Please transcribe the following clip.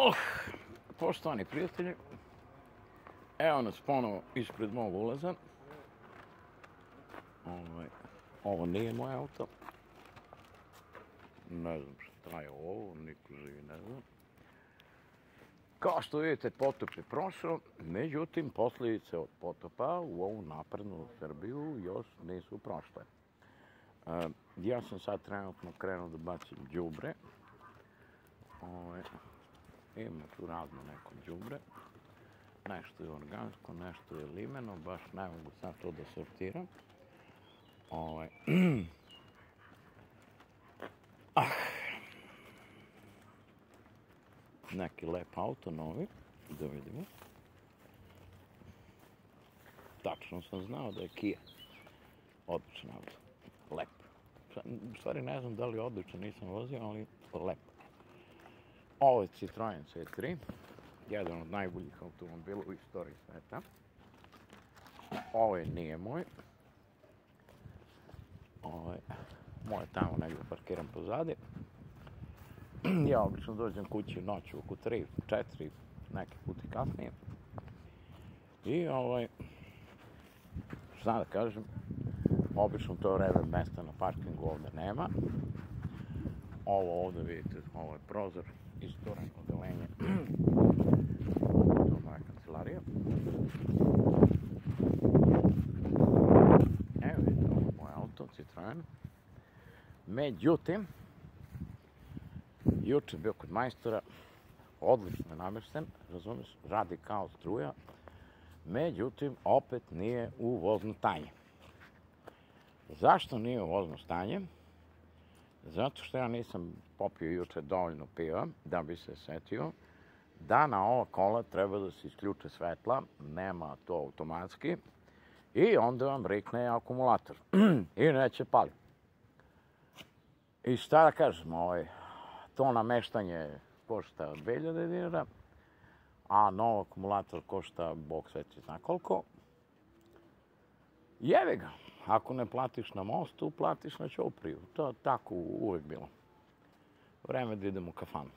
Oh, poštovani prijatelji, evo nas ponovo ispred mog ulaza. Ovo, ovo nije moj auto. Ne znam šta je ovo, niko živi ne znam. Kao što vidite, potop je prošao, međutim, posljedice od potopa u ovu naprednu Srbiju još nisu prošle. E, ja sam sad trenutno krenuo da bacim džubre. Ovo, ovaj, ima tu razno neko džubre. Nešto je organsko, nešto je limeno, baš ne mogu sad to da sortiram. Ovaj. ah. Neki lep auto, novi, da vidimo. Tačno sam znao da je Kia. Odličan auto. Lep. U stvari ne znam da li je odličan, nisam vozio, ali lep. Ovo je Citroen C3, jedan od najboljih automobila u istoriji sveta. Ovo je nije moj. Ovo je moj tamo negdje parkiram pozadi. Ja obično dođem kući noću oko 3, 4, neki put i kasnije. I ovaj, šta da kažem, obično to vreme mesta na parkingu ovde nema. Ovo ovde vidite, ovo je prozor, istoreno odelenje. to je moja kancelarija. Evo vidite, ovo je moj auto, Citroen. Međutim, juče bio kod majstora, odlično namješten, razumiješ, radi kao struja, međutim, opet nije u vozno stanje. Zašto nije u vozno stanje? Zato što ja nisam popio juče dovoljno piva da bi se setio da na ova kola treba da se isključe svetla, nema to automatski, i onda vam rikne akumulator i neće pali. I šta da kažem, ovaj, to nameštanje košta 2000 dinara, a nov akumulator košta, bog sveći zna koliko. Jeve ga, ako ne platiš na mostu, platiš na čopriju. To je tako uvek bilo. Vreme da idemo u kafanu.